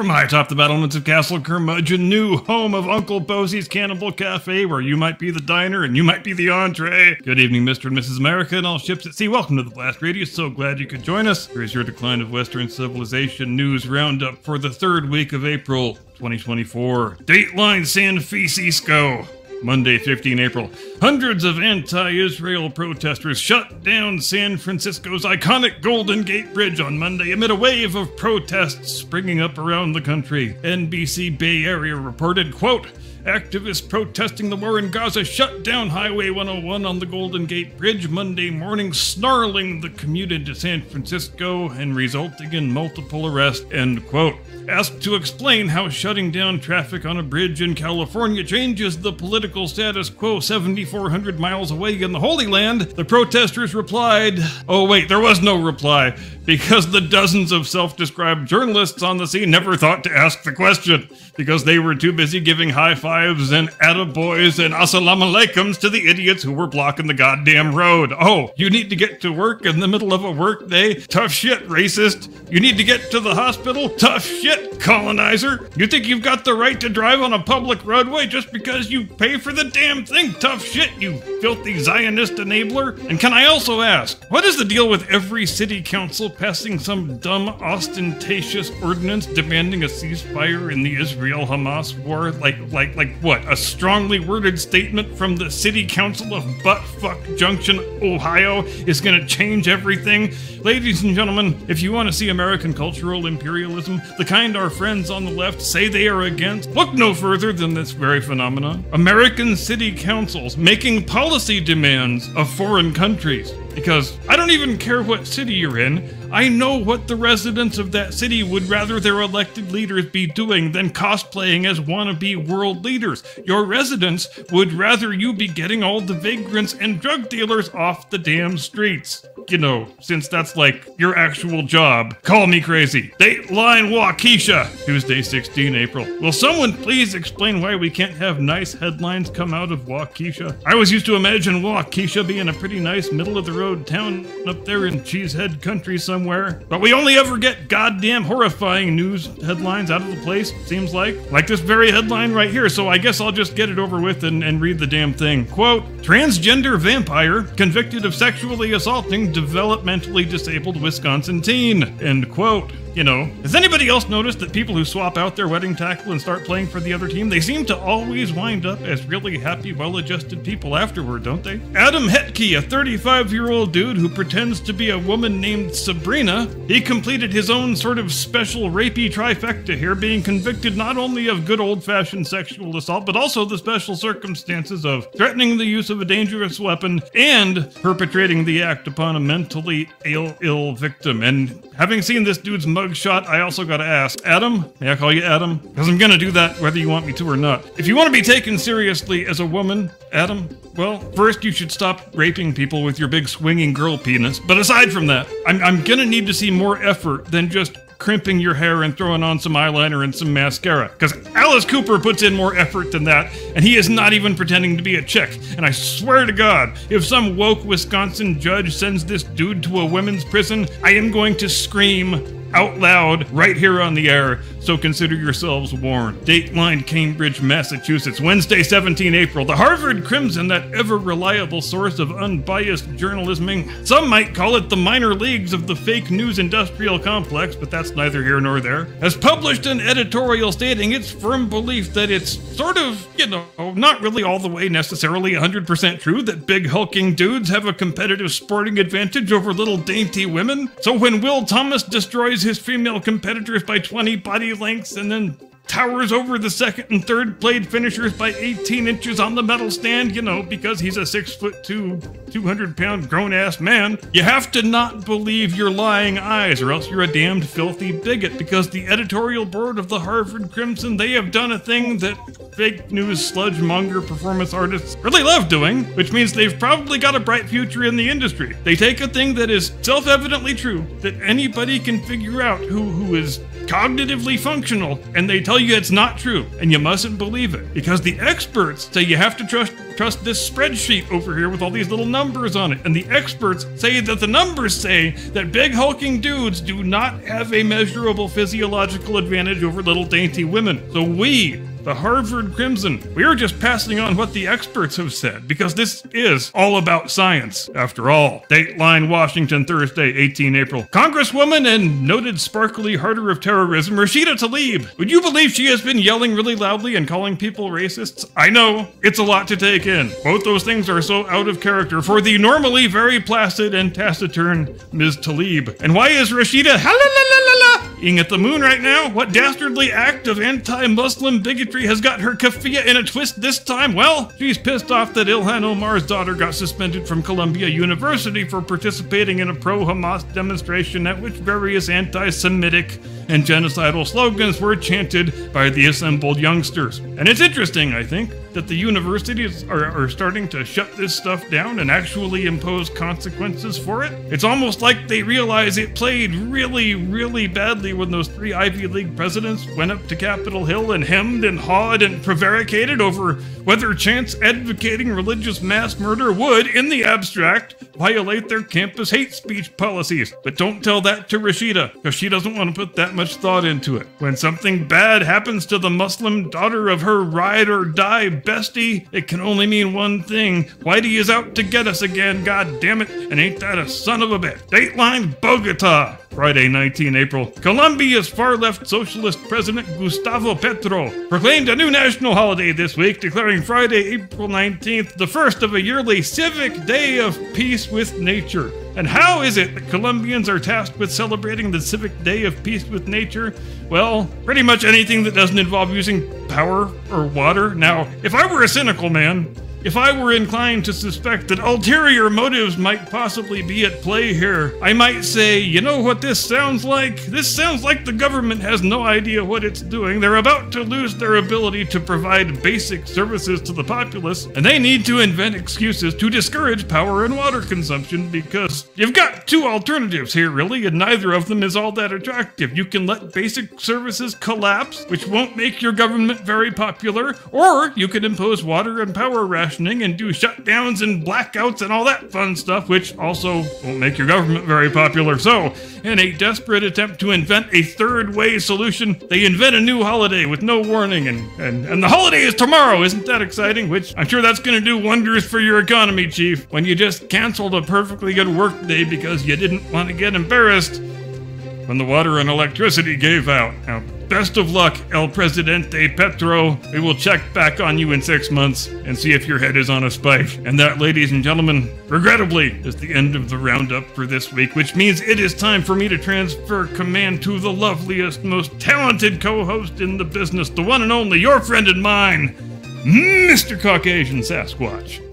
From high atop the battlements of Castle Curmudgeon, new home of Uncle Bosie's Cannibal Cafe, where you might be the diner and you might be the entree. Good evening, Mr. and Mrs. America and all ships at sea. Welcome to the Blast Radius. So glad you could join us. Here is your Decline of Western Civilization news roundup for the third week of April 2024. Dateline San Francisco. Monday, 15 April. Hundreds of anti Israel protesters shut down San Francisco's iconic Golden Gate Bridge on Monday amid a wave of protests springing up around the country. NBC Bay Area reported, quote, Activists protesting the war in Gaza shut down Highway 101 on the Golden Gate Bridge Monday morning, snarling the commute into San Francisco and resulting in multiple arrests. End quote. Asked to explain how shutting down traffic on a bridge in California changes the political status quo 7,400 miles away in the Holy Land, the protesters replied, Oh, wait, there was no reply, because the dozens of self described journalists on the scene never thought to ask the question, because they were too busy giving high fives and attaboys and assalamu alaikums to the idiots who were blocking the goddamn road. Oh, you need to get to work in the middle of a workday? Tough shit, racist. You need to get to the hospital? Tough shit colonizer. You think you've got the right to drive on a public roadway just because you pay for the damn thing? Tough shit, you filthy Zionist enabler. And can I also ask, what is the deal with every city council passing some dumb, ostentatious ordinance demanding a ceasefire in the Israel-Hamas war? Like, like, like what? A strongly worded statement from the city council of Buttfuck Junction, Ohio, is going to change everything? Ladies and gentlemen, if you want to see American cultural imperialism, the kind our friends on the left say they are against, look no further than this very phenomenon. American city councils making policy demands of foreign countries. Because I don't even care what city you're in, I know what the residents of that city would rather their elected leaders be doing than cosplaying as wannabe world leaders. Your residents would rather you be getting all the vagrants and drug dealers off the damn streets. You know, since that's like your actual job. Call me crazy. Dateline Waukesha, Tuesday, 16 April. Will someone please explain why we can't have nice headlines come out of Waukesha? I was used to imagine Waukesha being a pretty nice middle of the road town up there in Cheesehead country somewhere. But we only ever get goddamn horrifying news headlines out of the place, seems like. Like this very headline right here, so I guess I'll just get it over with and, and read the damn thing. Quote Transgender vampire convicted of sexually assaulting developmentally disabled Wisconsin teen. End quote. You know, has anybody else noticed that people who swap out their wedding tackle and start playing for the other team, they seem to always wind up as really happy, well adjusted people afterward, don't they? Adam Hetke, a 35 year old dude who pretends to be a woman named Sabrina, he completed his own sort of special rapey trifecta here, being convicted not only of good old fashioned sexual assault, but also the special circumstances of threatening the use of a dangerous weapon and perpetrating the act upon a mentally ill, Ill victim. And having seen this dude's mugshot, I also gotta ask, Adam, may I call you Adam? Because I'm gonna do that whether you want me to or not. If you want to be taken seriously as a woman, Adam, well, first you should stop raping people with your big swinging girl penis. But aside from that, I'm, I'm gonna need to see more effort than just crimping your hair and throwing on some eyeliner and some mascara. Because Alice Cooper puts in more effort than that, and he is not even pretending to be a chick. And I swear to God, if some woke Wisconsin judge sends this dude to a women's prison, I am going to scream out loud right here on the air, so consider yourselves warned. Dateline Cambridge, Massachusetts, Wednesday, 17 April. The Harvard Crimson, that ever reliable source of unbiased journalism. Some might call it the minor leagues of the fake news industrial complex, but that's neither here nor there, has published an editorial stating its firm belief that it's sort of, you know, not really all the way necessarily 100% true that big hulking dudes have a competitive sporting advantage over little dainty women. So when Will Thomas destroys his female competitors by 20 body lengths and then towers over the second and third blade finishers by 18 inches on the medal stand, you know, because he's a six foot two, 200 pound grown ass man. You have to not believe your lying eyes, or else you're a damned filthy bigot, because the editorial board of the Harvard Crimson, they have done a thing that fake news sludge monger performance artists really love doing, which means they've probably got a bright future in the industry. They take a thing that is self evidently true, that anybody can figure out who, who is cognitively functional, and they tell you it's not true, and you mustn't believe it. Because the experts say you have to trust trust this spreadsheet over here with all these little numbers on it. And the experts say that the numbers say that big hulking dudes do not have a measurable physiological advantage over little dainty women. So we the Harvard Crimson. We are just passing on what the experts have said because this is all about science, after all. Dateline Washington, Thursday, 18 April. Congresswoman and noted sparkly harder of terrorism, Rashida Tlaib. Would you believe she has been yelling really loudly and calling people racists? I know, it's a lot to take in. Both those things are so out of character for the normally very placid and taciturn Ms. Tlaib. And why is Rashida ing at the moon right now? What dastardly act of anti-Muslim bigotry has got her kafia in a twist this time? Well, she's pissed off that Ilhan Omar's daughter got suspended from Columbia University for participating in a pro Hamas demonstration at which various anti Semitic and genocidal slogans were chanted by the assembled youngsters. And it's interesting, I think, that the universities are, are starting to shut this stuff down and actually impose consequences for it. It's almost like they realize it played really, really badly when those three Ivy League presidents went up to Capitol Hill and hemmed and hawed and prevaricated over whether chants advocating religious mass murder would, in the abstract, violate their campus hate speech policies. But don't tell that to Rashida, because she doesn't want to put that much thought into it. When something bad happens to the Muslim daughter of her ride or die bestie, it can only mean one thing. Whitey is out to get us again, god damn it, and ain't that a son of a bitch. Dateline Bogota. Friday, 19 April, Colombia's far left socialist president Gustavo Petro proclaimed a new national holiday this week, declaring Friday, April 19th, the first of a yearly civic day of peace with nature. And how is it that Colombians are tasked with celebrating the civic day of peace with nature? Well, pretty much anything that doesn't involve using power or water. Now, if I were a cynical man, if I were inclined to suspect that ulterior motives might possibly be at play here, I might say, you know what this sounds like? This sounds like the government has no idea what it's doing. They're about to lose their ability to provide basic services to the populace, and they need to invent excuses to discourage power and water consumption because you've got two alternatives here, really, and neither of them is all that attractive. You can let basic services collapse, which won't make your government very popular, or you can impose water and power rations rationing and do shutdowns and blackouts and all that fun stuff, which also won't make your government very popular. So, in a desperate attempt to invent a third way solution, they invent a new holiday with no warning, and, and, and the holiday is tomorrow. Isn't that exciting? Which I'm sure that's going to do wonders for your economy, Chief, when you just canceled a perfectly good work day because you didn't want to get embarrassed when the water and electricity gave out. Now, best of luck, El Presidente Petro. We will check back on you in six months and see if your head is on a spike. And that, ladies and gentlemen, regrettably, is the end of the roundup for this week, which means it is time for me to transfer command to the loveliest, most talented co host in the business, the one and only, your friend and mine, Mr. Caucasian Sasquatch.